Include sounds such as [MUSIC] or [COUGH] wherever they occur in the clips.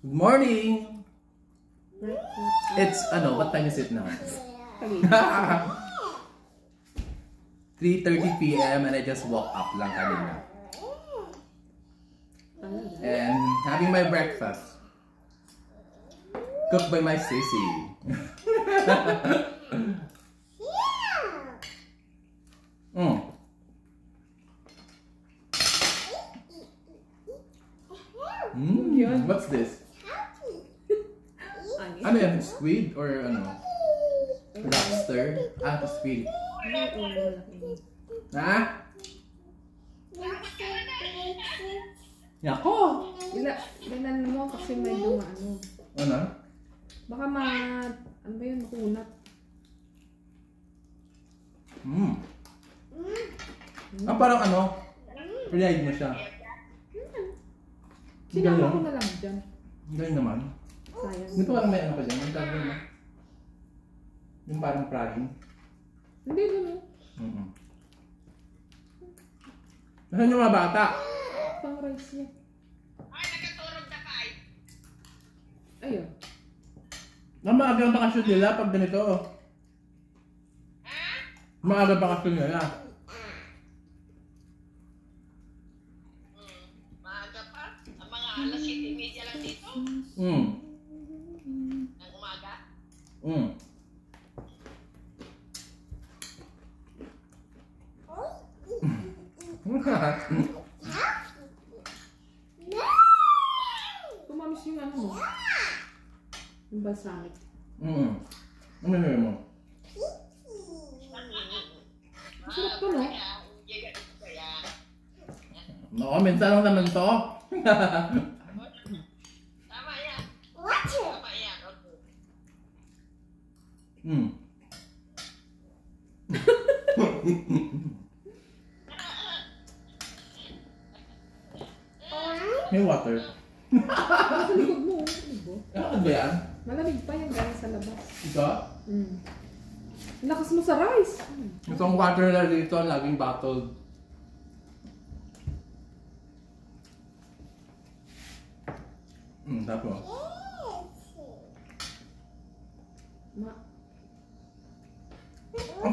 Good morning! It's, ano, what time is it now? [LAUGHS] 3.30 p.m. and I just woke up lang kanina. And having my breakfast. Cooked by my sissy. [LAUGHS] mm. Mm, What's this? Squid or ano? Lobster? Ah, squid. Ha? Yako! Ila, bilan mo kasi medyo maano. Ano? Baka ma... Ano ba yun? Makunat. Mm. Ah, parang ano? Fried mo siya. Sinama Galing. ko na lang dyan. Galing naman. Sayang. Dito parang may ano pa dyan. Ang tawag mo. Yung parang praline. Hindi naman. Mm-mm. Nasaan yung mga bata? Pang rice niya. Ay, nagkaturog na ka ay. Ayun. Ang maaga ang bakasyon nila pag ganito. Ha? Maaga bakasyon nila. Hmm, maaga pa. Ang mga alas 7.30 lang dito. Mm. Ng umaga. Mm. Tumamis yung ano mo. Yung balsamic. mm. Ano yun mo? Masarap to, no? Oo, minsan lang naman to. [LAUGHS] mm. May water. Nasa likod mo. Ano ba? Ano ba yan? Malamig pa yan galing sa labas. Ito? Mm. Lakas mo sa rice. Mm. Itong water na dito, laging bottled. Mm, tapos. Ma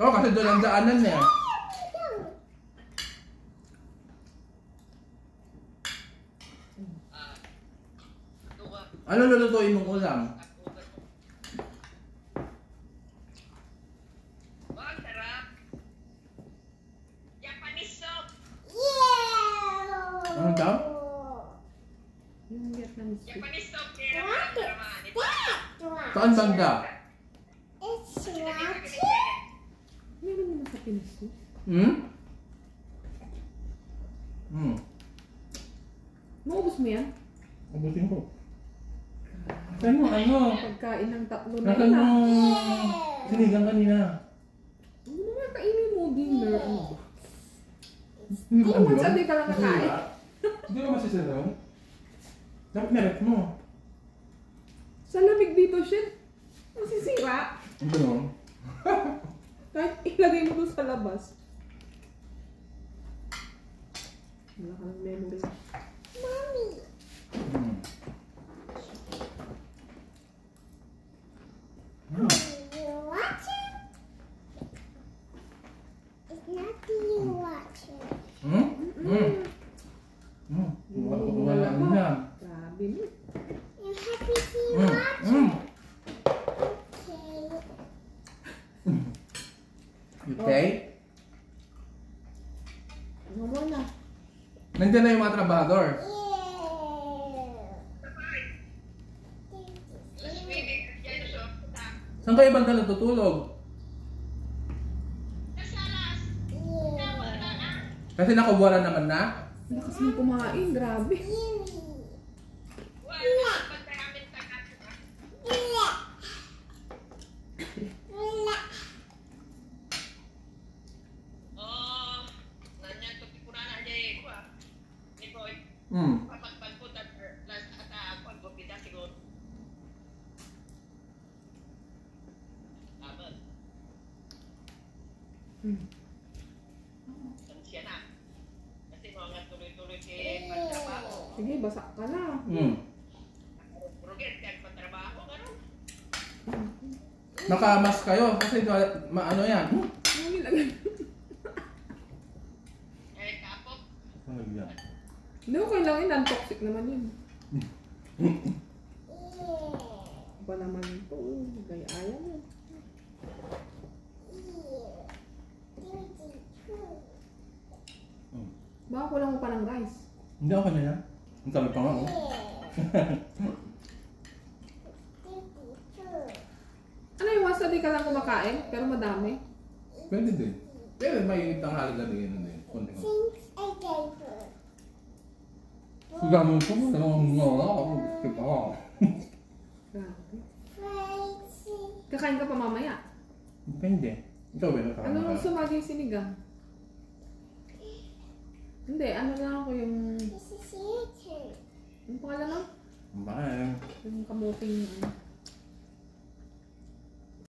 Oo, kasi doon ang daanan niya. Tuwa. Ano lulutuin mong ulam? Japanese. Ano daw? Yung Vietnamese soup. Japanese soup. Saan banda? Meron naman sa Pinas soup. Hmm? Hmm. Maubos mo yan? Abutin ko. Ano, ano? Pagkain ng tatlo na Nasaan yun ah. yung sinigang kanina? Ano naman kainin mo dinner? Ano? Hmm, Kung once a day ka lang kakain. Hindi ko masisaraw. Dapat merit mo. Sa lamig dito, shit. Masisira. Kahit ilagay mo doon sa labas. Wala ka ng memory. Hmm. Hmm. Hmm? Hmm. Hmm. Wala wala na. Grabe mo. Hmm. Hmm. Okay? Ano mo na? Nandiyan na yung mga soup. Saan kayo banda natutulog? Kasi nakubuwaran naman na. Lakas mo kumain, grabe. Kay pagtrabaho. Sige, basak ka na. Hmm. Ruget kaya pagtrabaho, gano'n. Nakamas kayo kasi ma- maano yan. Hmm. Ano nilagay? Eh, kapok. Ano yan? Hindi ko kailangan yun. Non-toxic naman yun. Iba naman ito. Gaya ayaw. Hmm. Baka kulang mo pa ng rice. Hindi ako na yan. Ang sabi pa nga oh. Ano yung wasabi ka lang kumakain, pero madami? Pwede din. Pero may tanghali ka din. Ano din. Konti ko. Siga mo po. Ano nga ako. Skip ako. Grabe. Kakain ka pa mamaya. Depende. Ikaw ba Ano nakakain nung ka? sumagi sinigang? Hindi, ano lang ako yung... Yung pangalan nun? Bye. Yung kamuting... ano.